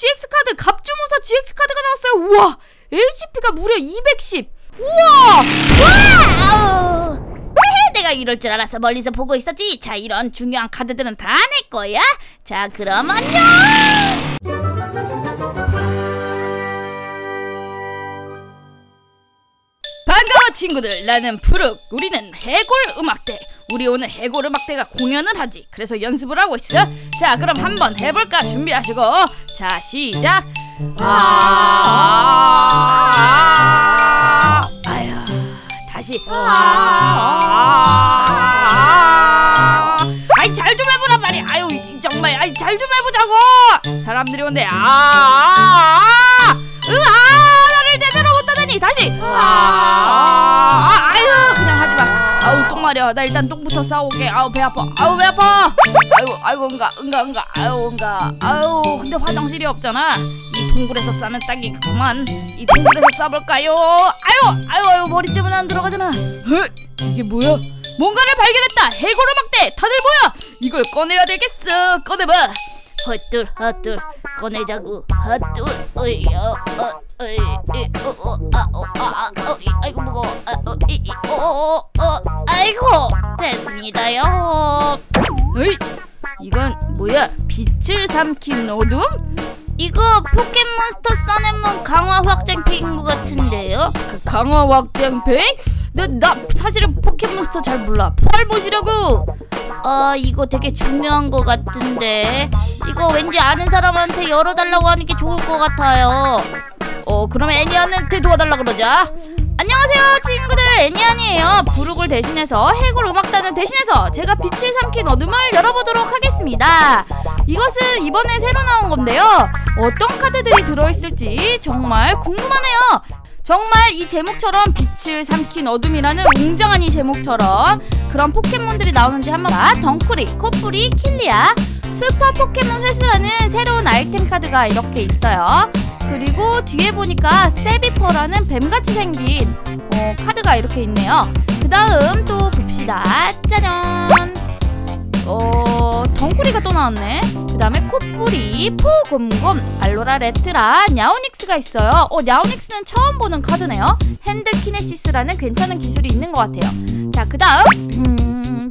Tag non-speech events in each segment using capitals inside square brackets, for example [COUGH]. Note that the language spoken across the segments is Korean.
오! GX 카드 갑주무사 GX 카드가 나왔어요. 우와! HP가 무려 210. 우와! 헤헤, 내가 이럴 줄 알아서 멀리서 보고 있었지. 자, 이런 중요한 카드들은 다 내 거야. 자, 그럼 안녕. 반가워 친구들. 나는 푸르. 우리는 해골 음악대. 우리 오늘 해골 음악대가 공연을 하지. 그래서 연습을 하고 있어. 자, 그럼 한번 해볼까? 준비하시고. 자, 시작. 아, 아유, 다시. 아, 아이 잘 좀 해보란 말이야. 아유 정말, 아이 잘 좀 해보자고. 사람들이 온대. 아, 아, 아, 으아, 나 일단 똥부터 싸오게. 아우 배 아파. 아우 배 아파. 아이고 아이고 응가 응가 응가. 아유 응가. 아유 근데 화장실이 없잖아. 이 동굴에서 싸면 딱이 그만. 이 동굴에서 싸볼까요? 아유 아유 아유 머리 때문에 안 들어가잖아. 헉, 이게 뭐야? 뭔가를 발견했다. 해골음악대. 다들 모여. 이걸 꺼내야 되겠어. 꺼내봐. 헛둘 헛둘. 꺼내자구 헛둘. 어이 어, 어, 어이 이, 어, 어, 아, 어, 아, 아, 어, 이, 아이고 무거워. 아, 어, 이, 이, 어, 어, 어, 어, 아이고. 됐습니다요. 에이, 이건 뭐야? 빛을 삼킨 어둠? 이거 포켓몬스터 Sun and Moon 강화 확장팩인 것 같은데요. 그 강화 확장팩? 나, 나 사실은 포켓몬스터 잘 몰라. 포알못이라고. 아 이거 되게 중요한 것 같은데 이거 왠지 아는 사람한테 열어달라고 하는 게 좋을 것 같아요 어, 그럼 애니한테 도와달라 그러자. 안녕하세요, 친구들. 애니한이에요. 부르골 대신해서 해골 음악단을 대신해서 제가 빛을 삼킨 어둠을 열어보도록 하겠습니다. 이것은 이번에 새로 나온 건데요. 어떤 카드들이 들어있을지 정말 궁금하네요. 정말 이 제목처럼 빛을 삼킨 어둠이라는 웅장한 이 제목처럼 그런 포켓몬들이 나오는지 한번 봐. 덩쿠리, 코뿌리, 킬리아, 슈퍼 포켓몬 회수라는 새로운 아이템 카드가 이렇게 있어요. 그리고 뒤에 보니까 세비퍼라는 뱀같이 생긴 어, 카드가 이렇게 있네요. 그 다음 또 봅시다. 짜잔! 어, 덩쿠리가 또 나왔네. 그 다음에 코뿌리, 포곰곰, 알로라 레트라, 냐오닉스가 있어요. 어, 냐오닉스는 처음 보는 카드네요. hand kinesis라는 괜찮은 기술이 있는 것 같아요. 자, 그 다음, 음.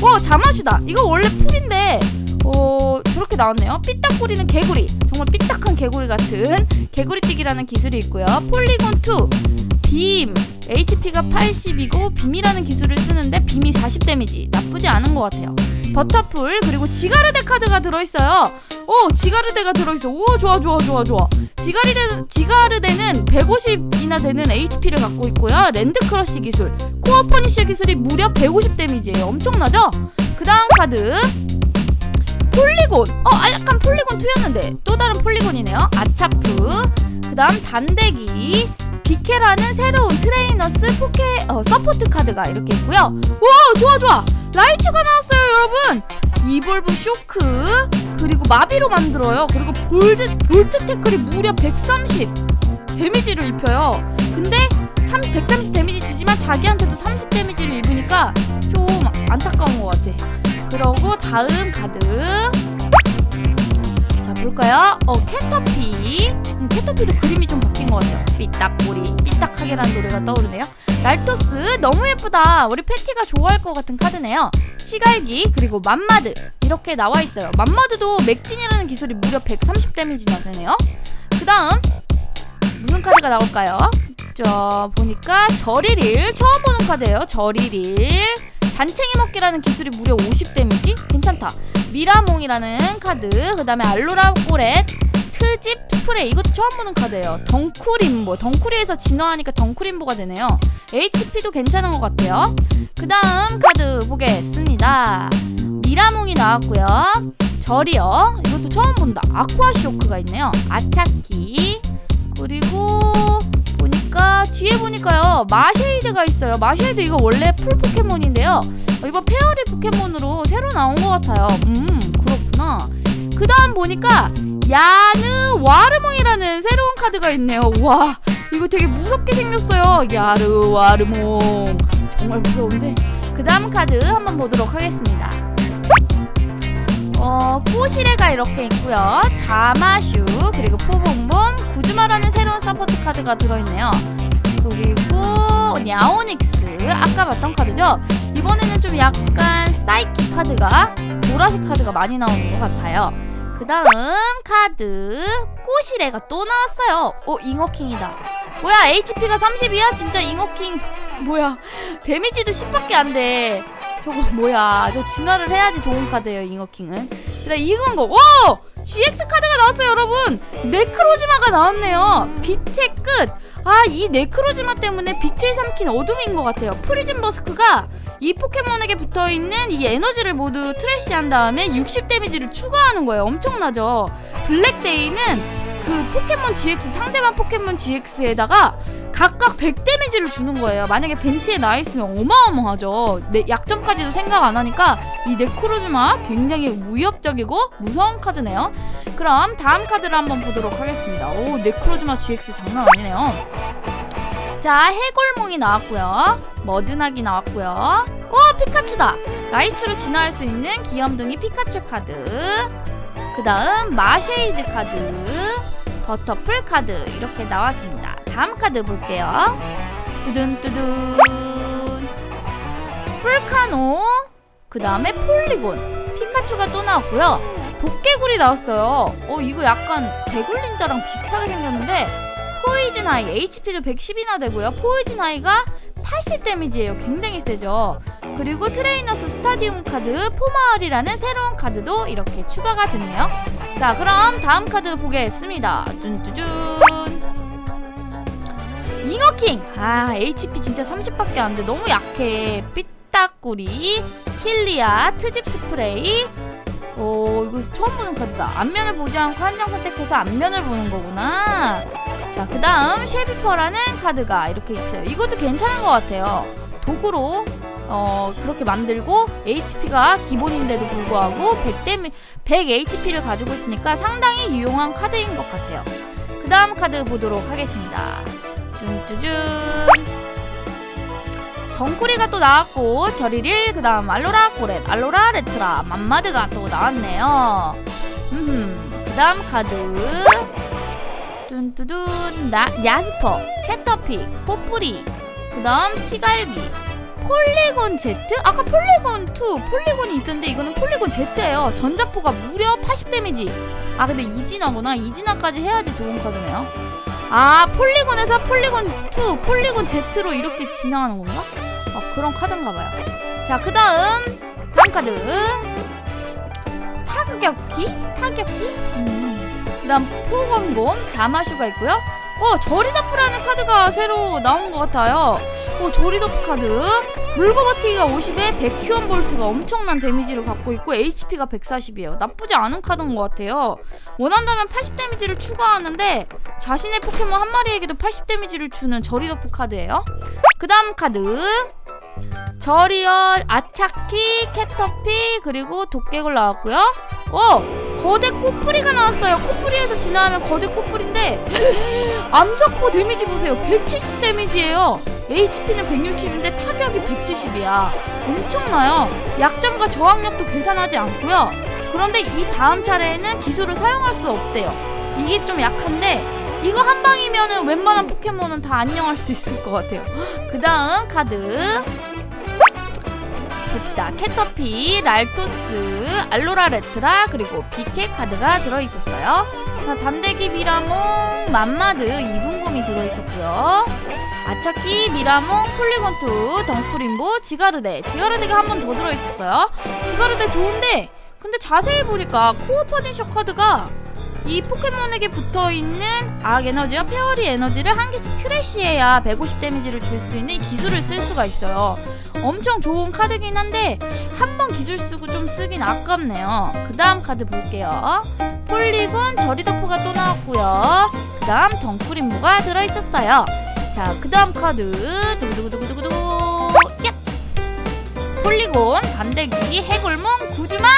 와, 자마슈다. 이거 원래 풀인데, 어, 저렇게 나왔네요. 삐딱구리는 개구리. 정말 삐딱한 개구리 같은 개구리뛰기라는 기술이 있고요. 폴리곤 2. 빔. HP가 80이고 빔이라는 기술을 쓰는데 빔이 40 데미지. 나쁘지 않은 것 같아요. 버터플 그리고 지가르데 카드가 들어있어요. 오 지가르데가 들어있어. 오 좋아 좋아 좋아 좋아. 지가르데, 지가르데는 150이나 되는 HP를 갖고 있고요. land crush 기술. core punish 기술이 무려 150 데미지예요. 엄청나죠? 그 다음 카드. 폴리곤. 어 아, 약간 폴리곤 2였는데 또 다른 폴리곤이네요. 아차프. 그 다음 단데기 비키라는 새로운 trainers 포케 어, 서포트 카드가 이렇게 있고요. 와 좋아 좋아 라이츄가 나왔어요 여러분. evolve shock 그리고 마비로 만들어요. 그리고 볼드 volt tackle이 무려 130 데미지를 입혀요. 근데 3, 130 데미지 주지만 자기한테도 30 데미지를 입으니까 좀 안타까운 것 같아. 그러고 다음 카드 자 볼까요? 어 캐터피 음, 캐터피도 그림이 좀 바뀐 것 같아요. 삐딱구리 삐딱하게라는 노래가 떠오르네요. 랄토스 너무 예쁘다. 우리 패티가 좋아할 것 같은 카드네요. 시갈기 그리고 만마드. 이렇게 나와 있어요. 만마드도 맥진이라는 기술이 무려 130 데미지나 되네요. 그 다음 무슨 카드가 나올까요? 저 보니까 저리릴 처음 보는 카드예요. 저리릴. 잔챙이 먹기라는 기술이 무려 50 데미지? 괜찮다. 미라몽이라는 카드. 그 다음에 알로라 꼬렛 트집 스프레이 이것도 처음 보는 카드예요. 덩쿠림보. 덩쿠리에서 진화하니까 덩쿠림보가 되네요. HP도 괜찮은 것 같아요. 그 다음 카드 보겠습니다. 미라몽이 나왔고요. 저리어. 이것도 처음 본다. aqua shock가 있네요. 아차키. 그리고 보니까 뒤에 보니까요. 마셰이드가 있어요. 마셰이드 이거 원래 풀 포켓몬인데요. 어, 이번 페어리 포켓몬으로 새로 나온 것 같아요. 음 그렇구나. 그 다음 보니까 야느와르몽이라는 새로운 카드가 있네요 와 이거 되게 무섭게 생겼어요 야느와르몽 정말 무서운데 그 다음 카드 한번 보도록 하겠습니다 어, 꼬시레가 이렇게 있고요. 자마슈 그리고 포봉봉 구즈마라는 새로운 서포트 카드가 들어있네요. 그리고 냐오닉스 아까 봤던 카드죠. 이번에는 좀 약간 사이키 카드가 보라색 카드가 많이 나오는 것 같아요. 그 다음 카드 꼬시레가 또 나왔어요. 오 잉어킹이다. 뭐야 HP가 30이야? 진짜 잉어킹 뭐야 데미지도 10밖에 안 돼. 저거 뭐야 저 진화를 해야지 좋은 카드예요 잉어킹은. 그다음 이건 거. 와 GX 카드가 나왔어요 여러분. 네크로즈마가 나왔네요. 빛의 끝. 아, 이 네크로즈마 때문에 빛을 삼킨 어둠인 것 같아요. 프리즘 버스트가 이 포켓몬에게 붙어있는 이 에너지를 모두 trash한 다음에 60 데미지를 추가하는 거예요. 엄청나죠? 블랙레이는 그 포켓몬 GX, 상대방 포켓몬 GX에다가 각각 100 데미지를 주는 거예요. 만약에 벤치에 나있으면 어마어마하죠. 네, 약점까지도 생각 안 하니까 이 네크로즈마 굉장히 위협적이고 무서운 카드네요. 그럼 다음 카드를 한번 보도록 하겠습니다. 오, 네크로즈마 GX 장난 아니네요. 자, 해골몽이 나왔고요. 머드나기 나왔고요. 와, 피카츄다. 라이츄로 진화할 수 있는 귀염둥이 피카츄 카드. 그 다음 마셰이드 카드. 버터플 카드 이렇게 나왔습니다. 다음 카드 볼게요. 두둔두둔 풀카노 그 다음에 폴리곤 피카츄가 또 나왔고요. 독개굴이 나왔어요. 어 이거 약간 개굴린자랑 비슷하게 생겼는데 포이즌 아이 HP도 110이나 되고요. 포이즌 아이가 80 데미지예요. 굉장히 세죠. 그리고 trainers 스타디움 카드 포 마을이라는 새로운 카드도 이렇게 추가가 됐네요. 자 그럼 다음 카드 보겠습니다. 쭌쭈쭌 잉어킹! 아 HP 진짜 30밖에 안 돼. 너무 약해. 삐딱구리 킬리아 트집 스프레이 오 이거 처음 보는 카드다. 앞면을 보지 않고 한 장 선택해서 앞면을 보는 거구나. 자, 그 다음 쉐비퍼라는 카드가 이렇게 있어요. 이것도 괜찮은 것 같아요. 도구로 어, 그렇게 만들고 HP가 기본인데도 불구하고 100대 100 HP를 가지고 있으니까 상당히 유용한 카드인 것 같아요. 그 다음 카드 보도록 하겠습니다. 쭌쭈쭌 덩쿠리가 또 나왔고 저리릴 그 다음 알로라 꼬렛 알로라 레트라 만마드가 또 나왔네요. 그 다음 카드. 뚠뚜둔 나 냐스퍼 캐터피 코뿌리. 그 다음 치갈기 폴리곤 Z? 아까 폴리곤 2 폴리곤이 있었는데 이거는 폴리곤 Z예요. 전자포가 무려 80 데미지. 아 근데 이진화구나. 이진화까지 해야지 좋은 카드네요 아 폴리곤에서 폴리곤 2 폴리곤 Z로 이렇게 진화하는 건가? 아 그런 카드인가봐요 자 그 다음 다음 카드 타격귀? 타격귀? 음. 그 다음 포곰곰 자마슈가 있고요 어 저리더프라는 카드가 새로 나온 것 같아요. 어 저리더프 카드. 물고 버티기가 50에 100 큐언 볼트가 엄청난 데미지를 갖고 있고 HP가 140이에요. 나쁘지 않은 카드인 것 같아요. 원한다면 80 데미지를 추가하는데 자신의 포켓몬 한 마리에게도 80 데미지를 주는 저리더프 카드예요. 그 다음 카드 저리어 앗차키 캐터피 그리고 독개굴 나왔고요. 어 거대코뿌리가 나왔어요. 코뿌리에서 진화하면 거대코뿌리인데 [GASPS] 암석포 데미지 보세요. 170 데미지예요. HP는 160인데 타격이 170이야. 엄청나요. 약점과 저항력도 계산하지 않고요. 그런데 이 다음 차례에는 기술을 사용할 수 없대요. 이게 좀 약한데 이거 한 방이면은 웬만한 포켓몬은 다 안녕할 수 있을 것 같아요. [GASPS] 그 다음 카드 봅시다. 캐터피, 랄토스, 알로라 레트라, 그리고 비케 카드가 들어있었어요. 단데기 미라몽, 만마드, 이븐곰이 들어있었고요. 앗차키, 미라몽, 폴리곤투, 덩쿠림보, 지가르데. 지가르데가 한 번 더 들어있었어요. 지가르데 좋은데 근데 자세히 보니까 코어 퍼니셔 카드가 이 포켓몬에게 붙어있는 악 에너지와 페어리 에너지를 한 개씩 trash해야 150 데미지를 줄 수 있는 기술을 쓸 수가 있어요. 엄청 좋은 카드긴 한데 한 번 기술 쓰고 좀 쓰긴 아깝네요. 그 다음 카드 볼게요. 폴리곤 저리더프가 또 나왔고요. 그 다음 덩쿠림보가 들어있었어요. 자, 그 다음 카드 두구두구두구두구두구 얍! 폴리곤, 단데기, 해골몽, 구즈마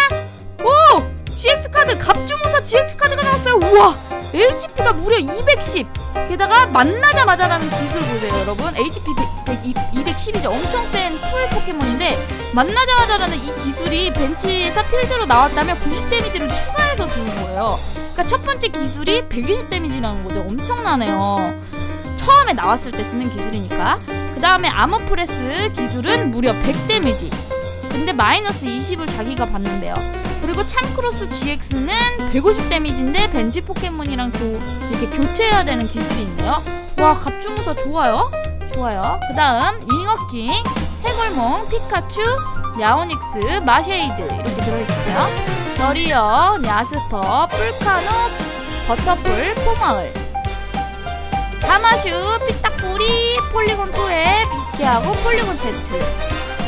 오! GX 카드 갑주무사 GX 카드가 나왔어요. 우와! HP가 무려 210. 게다가 만나자마자라는 기술 보세요, 여러분. HP 100, 100, 210이죠. 엄청 센 풀 포켓몬인데 만나자마자라는 이 기술이 벤치에서 필드로 나왔다면 90 데미지를 추가해서 주는 거예요. 그러니까 첫 번째 기술이 120 데미지라는 거죠. 엄청나네요. 처음에 나왔을 때 쓰는 기술이니까. 그 다음에 아머 프레스 기술은 무려 100 데미지. 근데 마이너스 20을 자기가 받는데요. 그리고 참크로스 GX는 150 데미지인데 벤치 포켓몬이랑 교, 이렇게 교체해야 되는 기술이 있네요. 와 갑주무사 좋아요. 좋아요. 그 다음 잉어킹, 해골몽, 피카츄, 냐오닉스, 마셰이드 이렇게 들어있어요. 저리어, 냐스퍼, 풀카노, 버터플, 포마을 자마슈, 삐딱구리, 폴리곤 2에 비트하고 폴리곤 Z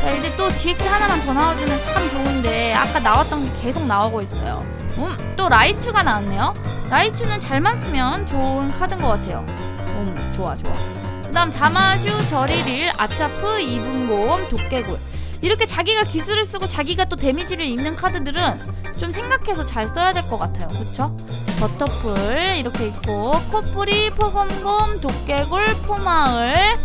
자, 이제 또 GX 하나만 더 나와주면 참 좋은데 아까 나왔던 게 계속 나오고 있어요. 음, 또 라이츄가 나왔네요. 라이츄는 잘만 쓰면 좋은 카드인 것 같아요. 음, 좋아 좋아. 그 다음 자마슈, 저리릴, 아차프, 이븐곰, 도깨굴. 이렇게 자기가 기술을 쓰고 자기가 또 데미지를 입는 카드들은 좀 생각해서 잘 써야 될 것 같아요. 그쵸? 버터풀 이렇게 있고 코뿌리, 포검곰, 도깨굴, 포마을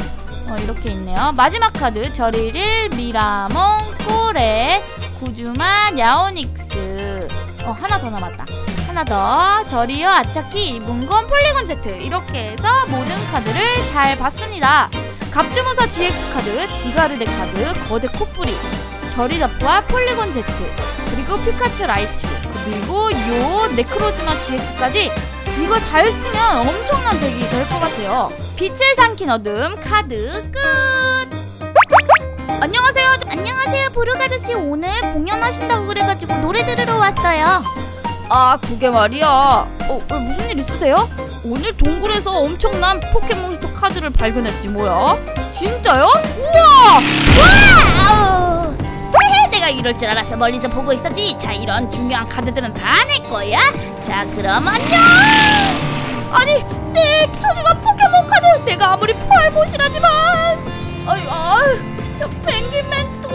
어, 이렇게 있네요. 마지막 카드 저리릴, 미라몽, 꼬레, 구주마, 야오닉스. 어 하나 더 남았다. 하나 더. 저리어, 아차키, 이분곰, 폴리곤 Z. 이렇게 해서 모든 카드를 잘 봤습니다. 갑주무사 GX 카드, 지가르데 카드, 거대 코뿌리, 저리더프와 폴리곤 Z 그리고 피카츄 라이츄 그리고 요 네크로즈마 GX까지 이거 잘 쓰면 엄청난 덱이 될 것 같아요 빛을 삼킨 어둠 카드 끝. 안녕하세요. 안녕하세요. 아저씨 오늘 공연하신다고 그래가지고 노래 들으러 왔어요. 아 그게 말이야. 어 왜 무슨 일 있으세요? 오늘 동굴에서 엄청난 포켓몬스터 카드를 발견했지 뭐야? 진짜요? 우와! 헤헤, 내가 이럴 줄 알아서 멀리서 보고 있었지? 자 이런 중요한 카드들은 다 내 거야. 자 그럼 안녕! 아니 내 소중한 카드 내가 아무리 포알못이라지만. 아유 아유 저 펭귄맨 또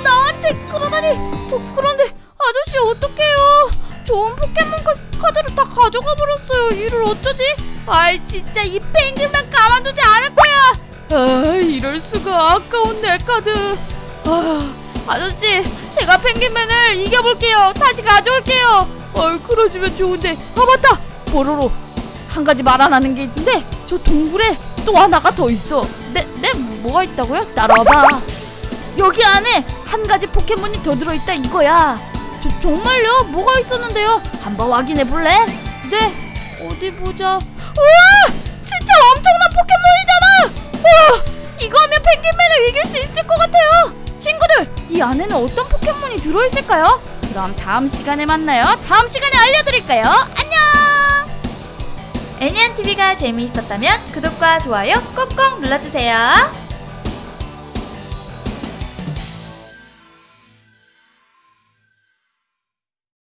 나한테 그러다니. 어, 그런데 아저씨 어떡해요? 좋은 포켓몬 카, 카드를 다 가져가 버렸어요. 이를 어쩌지? 아이 진짜 이 펭귄맨 가만두지 않을 거야. 아 이럴 수가. 아까운 내 카드. 아 아저씨 제가 펭귄맨을 이겨볼게요. 다시 가져올게요. 어 그러시면 좋은데. 아 맞다. 뽀로로 한 가지 말 안 하는 게 있는데 저 동굴에 또 하나가 더 있어. 네, 네 뭐가 있다고요? 따라와봐. 여기 안에 한 가지 포켓몬이 더 들어있다 이거야. 저, 정말요? 뭐가 있었는데요? 한번 확인해 볼래? 네. 어디 보자. 우와! 진짜 엄청난 포켓몬이잖아! 우와! 이거 하면 펭귄맨을 이길 수 있을 것 같아요. 친구들, 이 안에는 어떤 포켓몬이 들어있을까요? 그럼 다음 시간에 만나요. 다음 시간에 알려드릴까요? 애니안TV가 재미있었다면 구독과 좋아요 꼭꼭 눌러주세요.